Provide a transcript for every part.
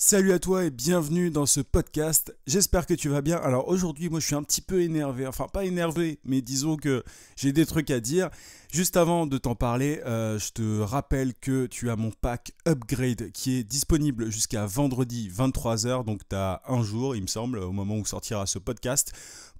Salut à toi et bienvenue dans ce podcast. J'espère que tu vas bien. Alors aujourd'hui, moi je suis un petit peu énervé. Enfin, pas énervé, mais disons que j'ai des trucs à dire. Juste avant de t'en parler, euh, je te rappelle que tu as mon pack Upgrade qui est disponible jusqu'à vendredi 23h. Donc tu as un jour, il me semble, au moment où sortira ce podcast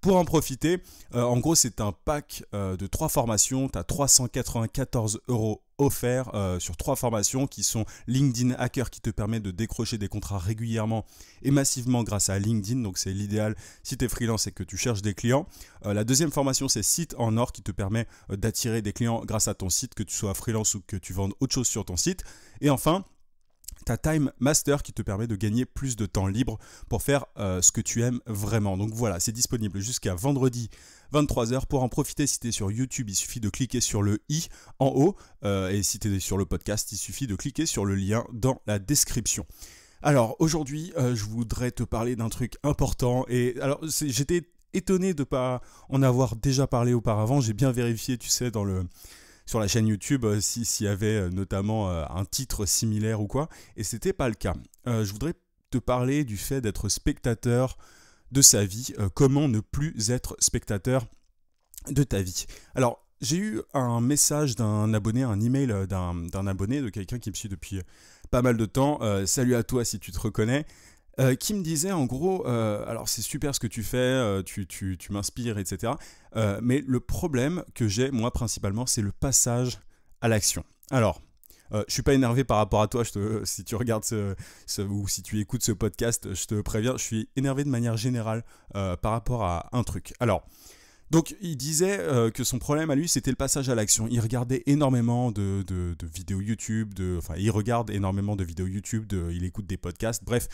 pour en profiter. Euh, en gros, c'est un pack euh, de trois formations. Tu as 394 euros offerts euh, sur trois formations qui sont LinkedIn Hacker qui te permet de décrocher des contrats régulièrement et massivement grâce à LinkedIn. Donc c'est l'idéal si tu es freelance et que tu cherches des clients. la deuxième formation c'est Site en or qui te permet d'attirer des clients grâce à ton site, que tu sois freelance ou que tu vendes autre chose sur ton site. Et enfin, ta Time Master qui te permet de gagner plus de temps libre pour faire euh, ce que tu aimes vraiment. Donc voilà, c'est disponible jusqu'à vendredi 23h. Pour en profiter, si tu es sur YouTube, il suffit de cliquer sur le i en haut. Euh, et si tu es sur le podcast, il suffit de cliquer sur le lien dans la description. Alors aujourd'hui, euh, je voudrais te parler d'un truc important. Et alors, j'étais étonné de ne pas en avoir déjà parlé auparavant. J'ai bien vérifié, tu sais, dans le sur la chaîne YouTube euh, s'il y avait euh, notamment euh, un titre similaire ou quoi, et c'était pas le cas. je voudrais te parler du fait d'être spectateur de sa vie, comment ne plus être spectateur de ta vie. Alors, j'ai eu un message d'un abonné, un email d'un abonné, de quelqu'un qui me suit depuis pas mal de temps. salut à toi si tu te reconnais. Euh, qui me disait en gros, euh, alors c'est super ce que tu fais, euh, tu, tu, tu m'inspires, etc. mais le problème que j'ai, moi principalement, c'est le passage à l'action. Alors, je suis pas énervé par rapport à toi, si tu regardes ou si tu écoutes ce podcast, je te préviens, je suis énervé de manière générale par rapport à un truc. Alors, donc il disait que son problème à lui c'était le passage à l'action. Il regardait énormément de, vidéos YouTube, enfin il regarde énormément de vidéos YouTube, écoute des podcasts, bref,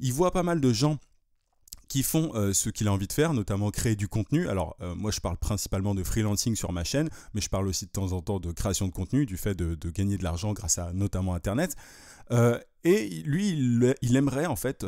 il voit pas mal de gens qui font euh, ce qu'il a envie de faire, notamment créer du contenu. Alors euh, moi je parle principalement de freelancing sur ma chaîne, mais je parle aussi de temps en temps de création de contenu, du fait de, gagner de l'argent grâce à notamment Internet. Euh, et lui, il, aimerait en fait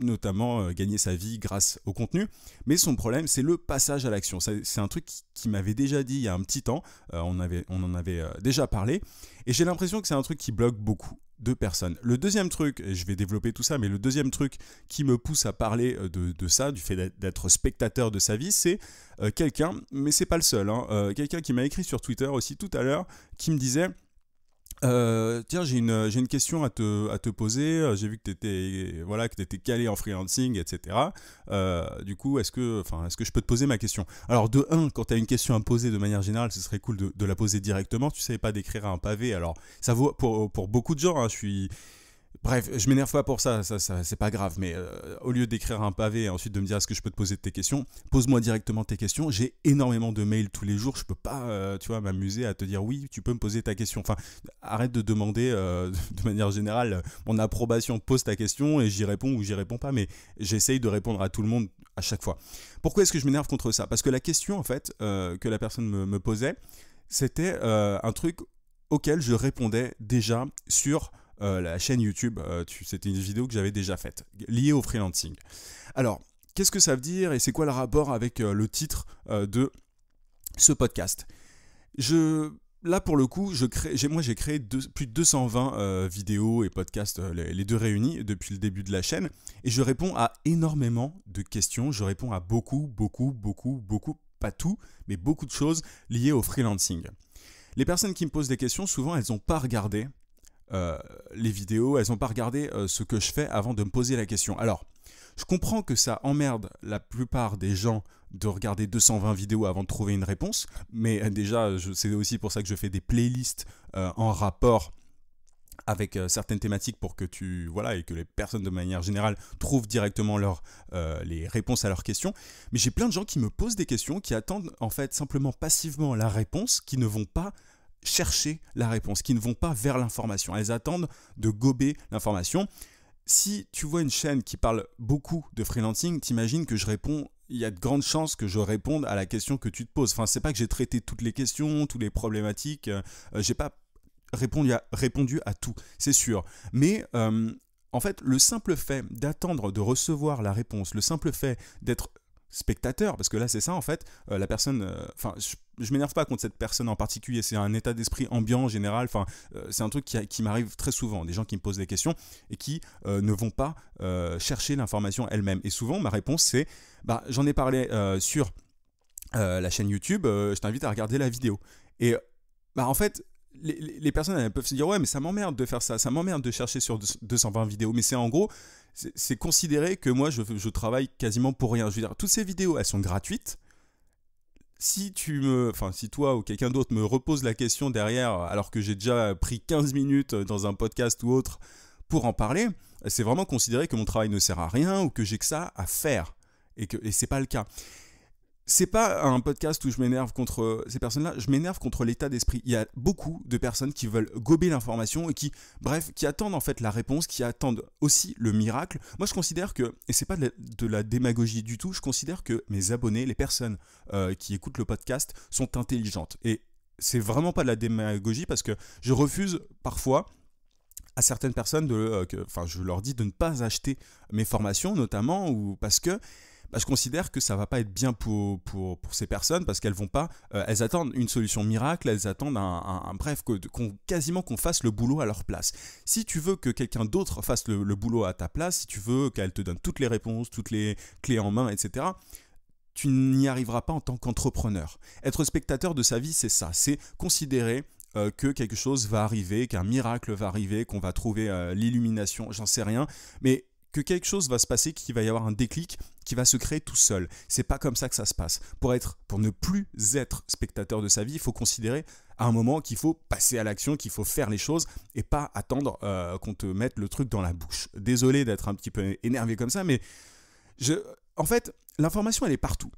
notamment gagner sa vie grâce au contenu. Mais son problème, c'est le passage à l'action. C'est un truc qui m'avait déjà dit il y a un petit temps, on, avait, on en avait déjà parlé, et j'ai l'impression que c'est un truc qui bloque beaucoup de personnes. Le deuxième truc, et je vais développer tout ça, mais le deuxième truc qui me pousse à parler euh, de, ça, du fait d'être spectateur de sa vie, c'est euh, quelqu'un, mais c'est pas le seul, hein, euh, quelqu'un qui m'a écrit sur Twitter aussi tout à l'heure, qui me disait euh, tiens, j'ai une, une question à te, à te poser. Euh, j'ai vu que tu étais, voilà, étais calé en freelancing, etc. Euh, du coup, est-ce que, est que je peux te poser ma question? Alors, de 1, quand tu as une question à poser de manière générale, ce serait cool de, de la poser directement. Tu ne savais pas d'écrire un pavé. Alors, ça vaut pour, pour beaucoup de gens. Hein, je suis Bref, je m'énerve pas pour ça, ça, c'est pas grave, mais euh, au lieu d'écrire un pavé et ensuite de me dire est-ce que je peux te poser tes questions, pose-moi directement tes questions. J'ai énormément de mails tous les jours, je peux pas, euh, tu vois, m'amuser à te dire oui, tu peux me poser ta question. Enfin, arrête de demander euh, de manière générale mon approbation, pose ta question et j'y réponds ou j'y réponds pas, mais j'essaye de répondre à tout le monde à chaque fois. Pourquoi est-ce que je m'énerve contre ça? Parce que la question en fait que la personne me posait, c'était un truc auquel je répondais déjà sur euh, la chaîne YouTube, euh, c'était une vidéo que j'avais déjà faite, liée au freelancing. Alors, qu'est-ce que ça veut dire et c'est quoi le rapport avec euh, le titre de ce podcast? Je là pour le coup, je moi j'ai créé plus de 220 vidéos et podcasts, les, deux réunis depuis le début de la chaîne, et je réponds à énormément de questions. Je réponds à beaucoup, beaucoup, beaucoup, beaucoup, pas tout, mais beaucoup de choses liées au freelancing. Les personnes qui me posent des questions, souvent elles n'ont pas regardé euh, les vidéos, elles n'ont pas regardé euh, ce que je fais avant de me poser la question. Alors, je comprends que ça emmerde la plupart des gens de regarder 220 vidéos avant de trouver une réponse, mais euh, déjà, c'est aussi pour ça que je fais des playlists en rapport avec certaines thématiques pour que tu voilà et que les personnes de manière générale trouvent directement les réponses à leurs questions. Mais j'ai plein de gens qui me posent des questions, qui attendent en fait simplement passivement la réponse, qui ne vont pas chercher la réponse, qui ne vont pas vers l'information. Elles attendent de gober l'information. Si tu vois une chaîne qui parle beaucoup de freelancing, t'imagines que je réponds il y a de grandes chances que je réponde à la question que tu te poses. Enfin, c'est pas que j'ai traité toutes les questions, toutes les problématiques. Euh, j'ai pas répondu à, répondu à tout, c'est sûr. Mais euh, en fait, le simple fait d'attendre de recevoir la réponse, le simple fait d'être spectateur, parce que là c'est ça en fait, euh, la personne, euh, enfin je, m'énerve pas contre cette personne en particulier, c'est un état d'esprit ambiant en général, enfin euh, c'est un truc qui, qui m'arrive très souvent, des gens qui me posent des questions et qui ne vont pas chercher l'information elle-même. Et souvent ma réponse c'est, bah j'en ai parlé sur la chaîne YouTube, je t'invite à regarder la vidéo. Et bah en fait, les, personnes peuvent se dire ouais mais ça m'emmerde de faire ça, ça m'emmerde de chercher sur 220 vidéos, mais c'est en gros c'est considéré que moi, je, travaille quasiment pour rien. Je veux dire, toutes ces vidéos, elles sont gratuites. Si tu me, enfin, si toi ou quelqu'un d'autre me repose la question derrière, alors que j'ai déjà pris 15 minutes dans un podcast ou autre pour en parler, c'est vraiment considéré que mon travail ne sert à rien ou que j'ai que ça à faire. Et que, et c'est pas le cas c'est pas un podcast où je m'énerve contre ces personnes-là, je m'énerve contre l'état d'esprit. Il y a beaucoup de personnes qui veulent gober l'information et qui, bref, qui attendent en fait la réponse, qui attendent aussi le miracle. Moi, je considère que, et c'est pas de la, démagogie du tout, je considère que mes abonnés, les personnes euh, qui écoutent le podcast, sont intelligentes. Et c'est vraiment pas de la démagogie parce que je refuse parfois à certaines personnes de, euh, enfin, je leur dis de ne pas acheter mes formations, notamment, ou parce que je considère que ça va pas être bien pour, pour, pour ces personnes parce qu'elles vont pas, euh, elles attendent une solution miracle, elles attendent un, bref, qu'on, quasiment qu'on fasse le boulot à leur place. Si tu veux que quelqu'un d'autre fasse le, le boulot à ta place, si tu veux qu'elle te donne toutes les réponses, toutes les clés en main, etc., tu n'y arriveras pas en tant qu'entrepreneur. Être spectateur de sa vie, c'est ça, c'est considérer euh, que quelque chose va arriver, qu'un miracle va arriver, qu'on va trouver euh, l'illumination, j'en sais rien, mais que quelque chose va se passer, qu'il va y avoir un déclic qui va se créer tout seul. C'est pas comme ça que ça se passe. Pour être, pour ne plus être spectateur de sa vie, il faut considérer à un moment qu'il faut passer à l'action, qu'il faut faire les choses et pas attendre euh, qu'on te mette le truc dans la bouche. Désolé d'être un petit peu énervé comme ça, mais en fait, l'information elle est partout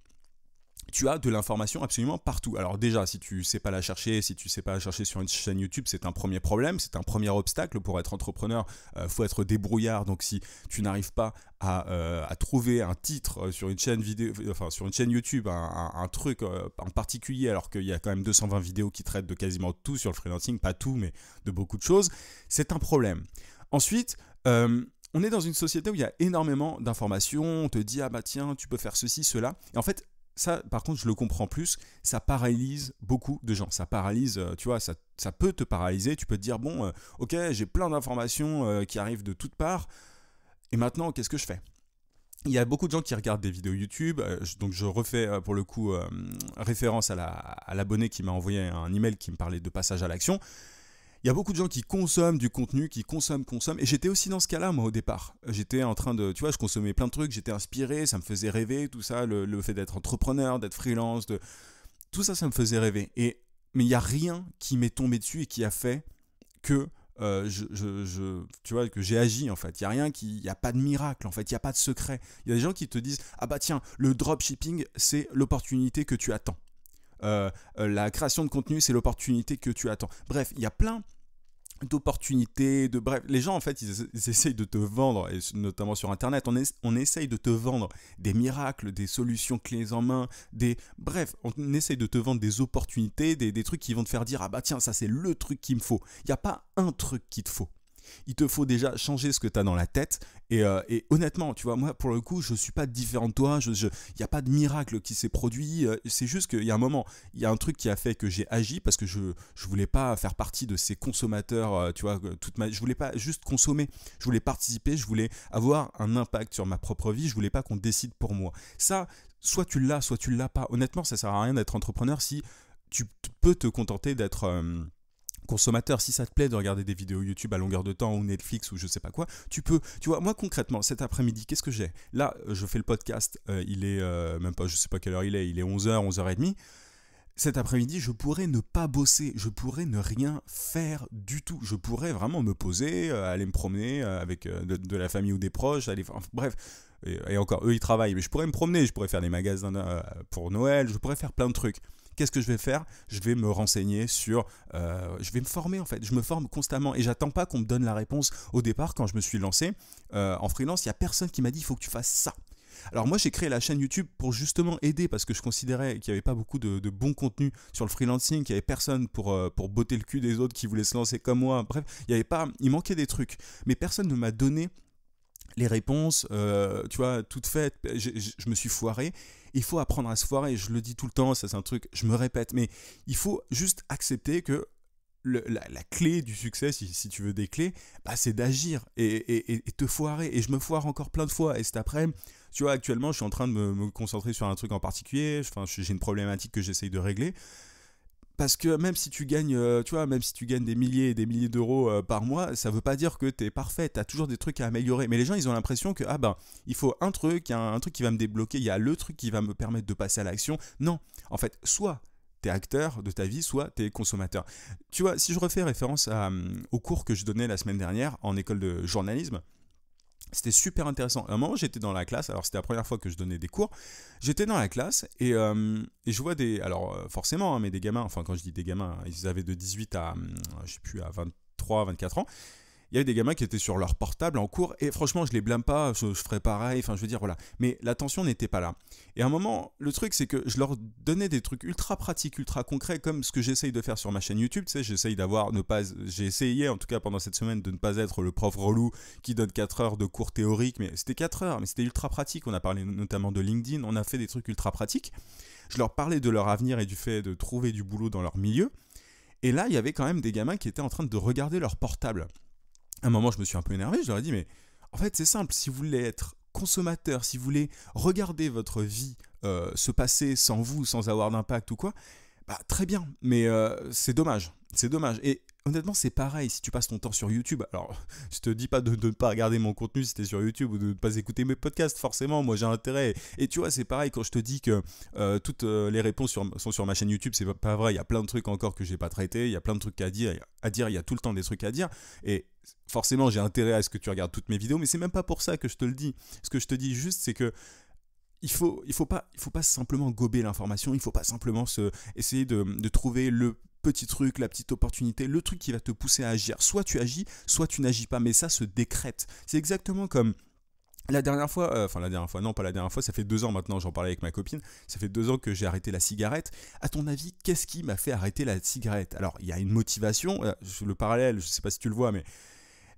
tu as de l'information absolument partout. Alors déjà, si tu sais pas la chercher, si tu sais pas la chercher sur une chaîne YouTube, c'est un premier problème, c'est un premier obstacle pour être entrepreneur. Il euh, faut être débrouillard. Donc si tu n'arrives pas à, euh, trouver un titre euh, sur une chaîne vidéo, enfin sur une chaîne YouTube, un, truc en particulier, alors qu'il y a quand même 220 vidéos qui traitent de quasiment tout sur le freelancing, pas tout, mais de beaucoup de choses, c'est un problème. Ensuite, on est dans une société où il y a énormément d'informations. On te dit, ah bah tiens, tu peux faire ceci, cela. Et en fait, ça, par contre, je le comprends plus, ça paralyse beaucoup de gens. Ça paralyse, euh, tu vois, ça, peut te paralyser. Tu peux te dire, bon, euh, ok, j'ai plein d'informations euh, qui arrivent de toutes parts, et maintenant, qu'est-ce que je fais? Il y a beaucoup de gens qui regardent des vidéos YouTube, donc je refais pour le coup référence à l'abonné qui m'a envoyé un email qui me parlait de passage à l'action. Il y a beaucoup de gens qui consomment du contenu, qui consomment, consomment. Et j'étais aussi dans ce cas-là, moi, au départ. J'étais en train de, tu vois, je consommais plein de trucs, j'étais inspiré, ça me faisait rêver, tout ça, le, fait d'être entrepreneur, d'être freelance, de... tout ça, ça me faisait rêver. Et, mais il n'y a rien qui m'est tombé dessus et qui a fait que euh, je, tu vois, que j'ai agi en fait. Il n'y a rien qui, il n'y a pas de miracle en fait, il n'y a pas de secret. Il y a des gens qui te disent, ah bah tiens, le dropshipping, c'est l'opportunité que tu attends. Euh, euh, la création de contenu, c'est l'opportunité que tu attends. Bref, il y a plein d'opportunités, de bref, les gens en fait ils, essayent de te vendre, et notamment sur internet, on, on essaye de te vendre des miracles, des solutions clés en main, des bref, on essaye de te vendre des opportunités, des, des trucs qui vont te faire dire ah bah tiens ça c'est le truc qu'il me faut. Il n'y a pas un truc qu'il te faut il te faut déjà changer ce que tu as dans la tête. Euh, et, honnêtement, tu vois, moi, pour le coup, je ne suis pas différent de toi. Il n'y a pas de miracle qui s'est produit. Euh, c'est juste qu'il y a un moment, il y a un truc qui a fait que j'ai agi parce que je ne voulais pas faire partie de ces consommateurs, euh, tu vois, toute ma, je voulais pas juste consommer. Je voulais participer, je voulais avoir un impact sur ma propre vie. Je voulais pas qu'on décide pour moi. Ça, soit tu l'as, soit tu l'as pas. Honnêtement, ça sert à rien d'être entrepreneur si tu peux te contenter d'être consommateur, si ça te plaît de regarder des vidéos YouTube à longueur de temps ou Netflix ou je sais pas quoi, tu peux, tu vois, moi concrètement, cet après-midi, qu'est-ce que j'ai? Là, je fais le podcast, euh, il est, euh, même pas, je sais pas quelle heure il est, il est 11h, 11h30. Cet après-midi, je pourrais ne pas bosser, je pourrais ne rien faire du tout. Je pourrais vraiment me poser, euh, aller me promener avec de, la famille ou des proches, aller, bref, et, encore, eux, ils travaillent, mais je pourrais me promener, je pourrais faire des magasins pour Noël, je pourrais faire plein de trucs qu'est-ce que je vais faire? Je vais me renseigner sur, euh, je vais me former en fait. Je me forme constamment et j'attends pas qu'on me donne la réponse au départ quand je me suis lancé euh, en freelance. Il y a personne qui m'a dit il faut que tu fasses ça. Alors moi j'ai créé la chaîne YouTube pour justement aider parce que je considérais qu'il n'y avait pas beaucoup de, bon contenu sur le freelancing, qu'il n'y avait personne pour, euh, pour botter le cul des autres qui voulaient se lancer comme moi. Bref, il y avait pas, il manquait des trucs. Mais personne ne m'a donné les réponses, euh, tu vois, toutes faites. Je, me suis foiré. Il faut apprendre à se foirer. Je le dis tout le temps, ça c'est un truc, je me répète, mais il faut juste accepter que la, clé du succès, si, tu veux des clés, bah, c'est d'agir et, te foirer. Et je me foire encore plein de fois. Et cet après, tu vois, actuellement, je suis en train de me, concentrer sur un truc en particulier. J'ai une problématique que j'essaye de régler. Parce que même si tu gagnes, euh, tu vois, même si tu gagnes des milliers et des milliers d'euros euh, par mois, ça veut pas dire que tu es parfait. Tu as toujours des trucs à améliorer. Mais les gens, ils ont l'impression que ah ben, il faut un truc, a un truc qui va me débloquer, il y a le truc qui va me permettre de passer à l'action. Non, en fait, soit acteur de ta vie, soit tu es consommateur. Tu vois, si je refais référence euh, au cours que je donnais la semaine dernière en école de journalisme, c'était super intéressant. À un moment, j'étais dans la classe, alors c'était la première fois que je donnais des cours. J'étais dans la classe et, euh, et, je vois des. Alors, euh, forcément, hein, mais des gamins, enfin, quand je dis des gamins, ils avaient de 18 à, je sais plus, à 23, 24 ans il y avait des gamins qui étaient sur leur portable en cours et franchement je les blâme pas, je, ferais pareil, enfin je veux dire voilà. Mais l'attention n'était pas là. Et à un moment, le truc c'est que je leur donnais des trucs ultra pratiques, ultra concrets comme ce que j'essaye de faire sur ma chaîne YouTube, tu sais, j'essaye d'avoir ne pas j'ai essayé en tout cas pendant cette semaine de ne pas être le prof relou qui donne 4 heures de cours théoriques, mais c'était 4 heures, mais c'était ultra pratique, on a parlé notamment de LinkedIn, on a fait des trucs ultra pratiques. Je leur parlais de leur avenir et du fait de trouver du boulot dans leur milieu. Et là, il y avait quand même des gamins qui étaient en train de regarder leur portable un moment, je me suis un peu énervé. Je leur ai dit, mais en fait, c'est simple. Si vous voulez être consommateur, si vous voulez regarder votre vie euh, se passer sans vous, sans avoir d'impact ou quoi, bah, très bien. Mais euh, c'est dommage. C'est dommage. Honnêtement, c'est pareil si tu passes ton temps sur YouTube. Alors, je te dis pas de, ne pas regarder mon contenu si tu es sur YouTube ou de ne pas écouter mes podcasts, forcément, moi j'ai intérêt. Et tu vois, c'est pareil quand je te dis que euh, toutes les réponses sont sur ma chaîne YouTube, c'est pas vrai. Il y a plein de trucs encore que j'ai pas traités, il y a plein de trucs à dire, à dire, il y a tout le temps des trucs à dire. Et forcément, j'ai intérêt à ce que tu regardes toutes mes vidéos, mais c'est même pas pour ça que je te le dis. Ce que je te dis juste, c'est que il faut, il faut pas, il faut pas simplement gober l'information. Il faut pas simplement se, essayer de trouver le petit truc, la petite opportunité, le truc qui va te pousser à agir. Soit tu agis, soit tu n'agis pas, mais ça se décrète. C'est exactement comme la dernière fois, euh, enfin la dernière fois, non pas la dernière fois, ça fait deux ans maintenant, j'en parlais avec ma copine, ça fait deux ans que j'ai arrêté la cigarette. À ton avis, qu'est-ce qui m'a fait arrêter la cigarette? Alors, il y a une motivation, euh, le parallèle, je sais pas si tu le vois, mais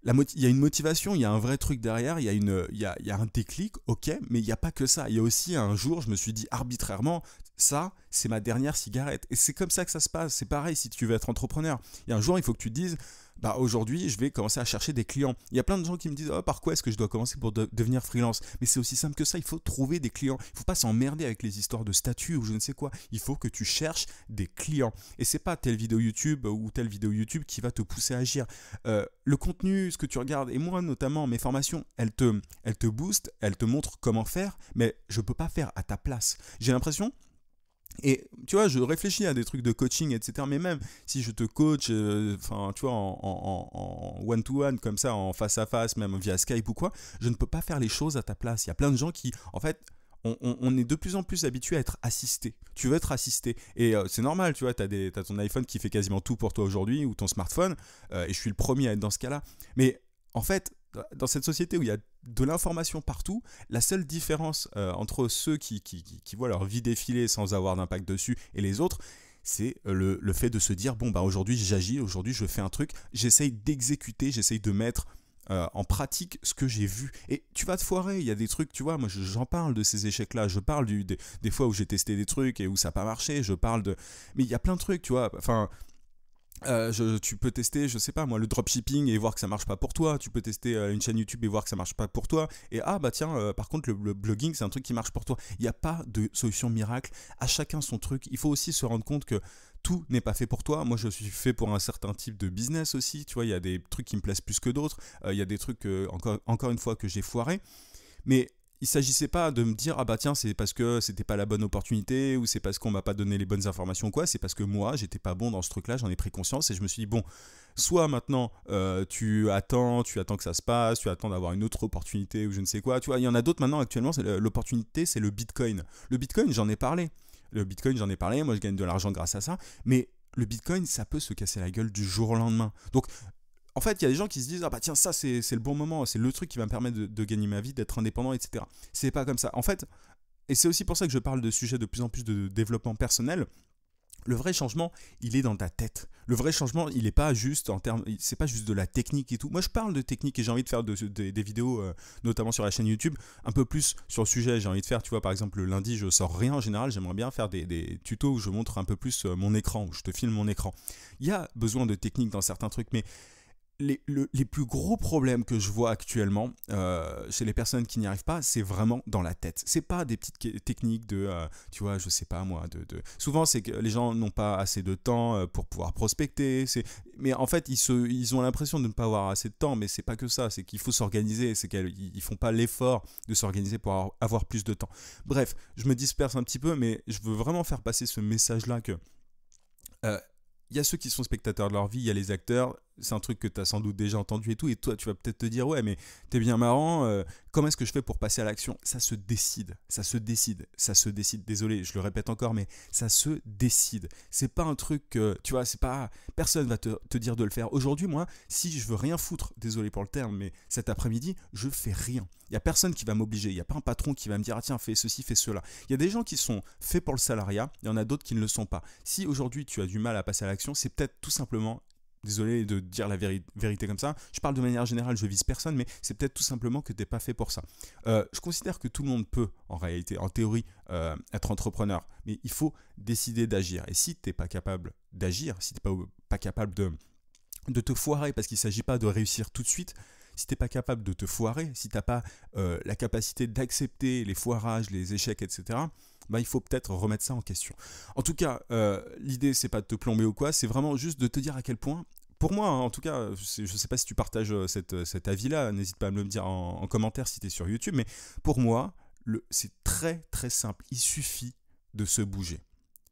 il y a une motivation, il y a un vrai truc derrière, il y a, une, il y a un déclic, ok, mais il n'y a pas que ça. Il y a aussi un jour, je me suis dit arbitrairement, ça, c'est ma dernière cigarette. Et c'est comme ça que ça se passe. C'est pareil si tu veux être entrepreneur. Il y a un jour, il faut que tu te dises, bah aujourd'hui, je vais commencer à chercher des clients. Il y a plein de gens qui me disent, oh, par quoi est-ce que je dois commencer pour devenir freelance? Mais c'est aussi simple que ça, il faut trouver des clients. Il ne faut pas s'emmerder avec les histoires de statut ou je ne sais quoi. Il faut que tu cherches des clients. Et c'est pas telle vidéo YouTube ou telle vidéo YouTube qui va te pousser à agir. Euh, le contenu, ce que tu regardes, et moi notamment, mes formations, elles te, elles te boostent, elles te montrent comment faire, mais je ne peux pas faire à ta place. J'ai l'impression et tu vois, je réfléchis à des trucs de coaching, etc. Mais même si je te coach, euh, enfin, tu vois, en one-to-one, comme ça, en face-à-face, même via Skype ou quoi, je ne peux pas faire les choses à ta place. Il y a plein de gens qui, en fait, on, est de plus en plus habitué à être assisté. Tu veux être assisté. Et euh, c'est normal, tu vois, tu as, ton iPhone qui fait quasiment tout pour toi aujourd'hui, ou ton smartphone, euh, et je suis le premier à être dans ce cas-là. Mais en fait, dans cette société où il y a de l'information partout, la seule différence euh, entre ceux qui, qui, voient leur vie défiler sans avoir d'impact dessus et les autres, c'est euh, le, fait de se dire, bon, bah aujourd'hui j'agis, aujourd'hui je fais un truc, j'essaye d'exécuter, j'essaye de mettre euh, en pratique ce que j'ai vu. Et tu vas te foirer, il y a des trucs, tu vois, moi j'en parle de ces échecs-là, je parle des, des, fois où j'ai testé des trucs et où ça n'a pas marché, je parle de... Mais il y a plein de trucs, tu vois, enfin euh, tu peux tester, je sais pas moi, le dropshipping et voir que ça marche pas pour toi. Tu peux tester euh, une chaîne YouTube et voir que ça marche pas pour toi. Et ah bah tiens, euh, par contre le, blogging c'est un truc qui marche pour toi. Il n'y a pas de solution miracle. À chacun son truc. Il faut aussi se rendre compte que tout n'est pas fait pour toi. Moi je suis fait pour un certain type de business aussi. Tu vois, il y a des trucs qui me plaisent plus que d'autres. Il y a des trucs encore, encore une fois que j'ai foiré. Mais il s'agissait pas de me dire ah bah tiens c'est parce que c'était pas la bonne opportunité ou c'est parce qu'on m'a pas donné les bonnes informations ou quoi c'est parce que moi j'étais pas bon dans ce truc là j'en ai pris conscience et je me suis dit bon soit maintenant euh, tu attends tu attends que ça se passe tu attends d'avoir une autre opportunité ou je ne sais quoi tu vois il y en a d'autres maintenant actuellement l'opportunité c'est le bitcoin. Le bitcoin j'en ai parlé. Le bitcoin j'en ai parlé moi je gagne de l'argent grâce à ça mais le bitcoin ça peut se casser la gueule du jour au lendemain. Donc en fait, il y a des gens qui se disent Ah bah tiens, ça c'est le bon moment, c'est le truc qui va me permettre de, gagner ma vie, d'être indépendant, etc. C'est pas comme ça. En fait, et c'est aussi pour ça que je parle de sujets de plus en plus de développement personnel. Le vrai changement, il est dans ta tête. Le vrai changement, il n'est pas juste en termes, c'est pas juste de la technique et tout. Moi, je parle de technique et j'ai envie de faire des vidéos, euh, notamment sur la chaîne YouTube, un peu plus sur le sujet. J'ai envie de faire, tu vois, par exemple, le lundi, je sors rien en général. J'aimerais bien faire des, des, tutos où je montre un peu plus euh, mon écran, où je te filme mon écran. Il y a besoin de technique dans certains trucs, mais les, plus gros problèmes que je vois actuellement euh, chez les personnes qui n'y arrivent pas, c'est vraiment dans la tête. C'est pas des petites techniques de, euh, tu vois, je sais pas moi, de, souvent c'est que les gens n'ont pas assez de temps euh, pour pouvoir prospecter. Mais en fait, ils ont l'impression de ne pas avoir assez de temps, mais c'est pas que ça. C'est qu'il faut s'organiser. C'est qu'ils font pas l'effort de s'organiser pour avoir plus de temps. Bref, je me disperse un petit peu, mais je veux vraiment faire passer ce message-là que il y a ceux qui sont spectateurs de leur vie, il y a les acteurs, c'est un truc que tu as sans doute déjà entendu et tout, et toi tu vas peut-être te dire ouais mais t'es bien marrant, euh, comment est-ce que je fais pour passer à l'action? Ça se décide, ça se décide, ça se décide, désolé je le répète encore mais ça se décide. C'est pas un truc, que, tu vois, c'est pas, personne va te, te, dire de le faire. Aujourd'hui moi, si je veux rien foutre, désolé pour le terme, mais cet après-midi, je fais rien. Il y a personne qui va m'obliger, il y a pas un patron qui va me dire ah tiens fais ceci, fais cela. Il y a des gens qui sont faits pour le salariat, il y en a d'autres qui ne le sont pas. Si aujourd'hui tu as du mal à passer à l'action, c'est peut-être tout simplement désolé de dire la vérité comme ça, je parle de manière générale, je vise personne, mais c'est peut-être tout simplement que tu n'es pas fait pour ça. Euh, je considère que tout le monde peut, en réalité, en théorie, euh, être entrepreneur, mais il faut décider d'agir. Et si tu n'es pas capable d'agir, si tu n'es pas, pas capable de, de te foirer, parce qu'il ne s'agit pas de réussir tout de suite, si tu n'es pas capable de te foirer, si tu n'as pas euh, la capacité d'accepter les foirages, les échecs, etc., bah, il faut peut-être remettre ça en question. En tout cas, euh, l'idée, c'est pas de te plomber ou quoi, c'est vraiment juste de te dire à quel point pour moi, hein, en tout cas, je ne sais pas si tu partages euh, cette, cet avis-là, n'hésite pas à me le dire en, commentaire si tu es sur YouTube, mais pour moi, c'est très très simple. Il suffit de se bouger.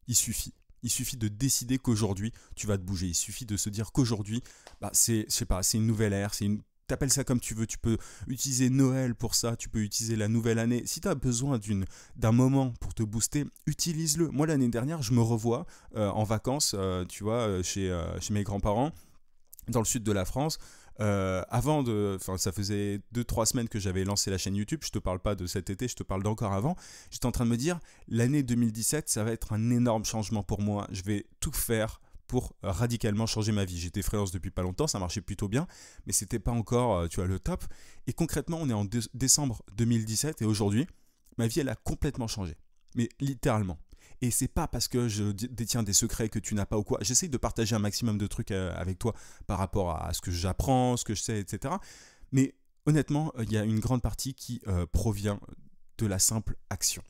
Il suffit. Il suffit de décider qu'aujourd'hui, tu vas te bouger. Il suffit de se dire qu'aujourd'hui, bah, c'est, pas, c'est une nouvelle ère, c'est une T'appelles ça comme tu veux, tu peux utiliser Noël pour ça, tu peux utiliser la nouvelle année. Si tu as besoin d'un moment pour te booster, utilise-le. Moi, l'année dernière, je me revois euh, en vacances, euh, tu vois, euh, chez, chez mes grands-parents, dans le sud de la France. avant de, enfin, ça faisait 2-3 semaines que j'avais lancé la chaîne YouTube. Je te parle pas de cet été, je te parle d'encore avant. J'étais en train de me dire, l'année 2017, ça va être un énorme changement pour moi. Je vais tout faire pour radicalement changer ma vie. J'étais freelance depuis pas longtemps, ça marchait plutôt bien, mais c'était pas encore, euh, tu vois, le top. Et concrètement, on est en décembre 2017 et aujourd'hui, ma vie elle a complètement changé, mais littéralement. Et c'est pas parce que je détiens des secrets que tu n'as pas ou quoi. J'essaye de partager un maximum de trucs euh, avec toi par rapport à ce que j'apprends, ce que je sais, etc. Mais honnêtement, il y a une grande partie qui euh, provient de la simple action.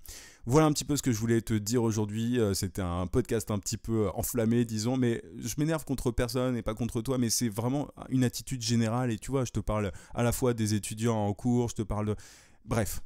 Voilà un petit peu ce que je voulais te dire aujourd'hui. Euh, c'était un podcast un petit peu enflammé, disons, mais je m'énerve contre personne et pas contre toi, mais c'est vraiment une attitude générale. Et tu vois, je te parle à la fois des étudiants en cours, je te parle de... Bref,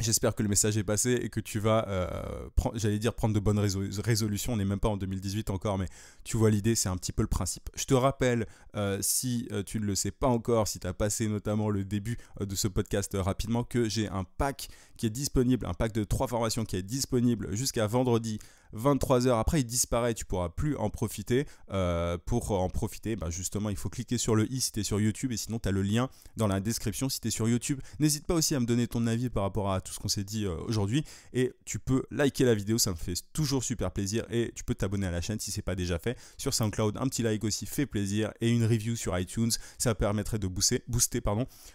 J'espère que le message est passé et que tu vas, euh, j'allais dire, prendre de bonnes résolutions. On n'est même pas en 2018 encore, mais tu vois l'idée, c'est un petit peu le principe. Je te rappelle, euh, si euh, tu ne le sais pas encore, si tu as passé notamment le début de ce podcast rapidement, que j'ai un pack qui est disponible, un pack de trois formations qui est disponible jusqu'à vendredi 23 heures. Après, il disparaît, tu pourras plus en profiter. Euh, pour en profiter, bah, justement, il faut cliquer sur le i si tu es sur YouTube et sinon, tu as le lien dans la description si tu es sur YouTube. N'hésite pas aussi à me donner ton avis par rapport à tout ce qu'on s'est dit euh, aujourd'hui et tu peux liker la vidéo, ça me fait toujours super plaisir et tu peux t'abonner à la chaîne si c'est pas déjà fait. Sur SoundCloud, un petit like aussi fait plaisir et une review sur iTunes, ça permettrait de booster,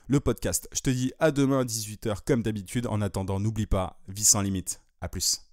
le podcast. Je te dis à demain à 18h comme d'habitude. En attendant, n'oublie pas, vie sans limite. À plus.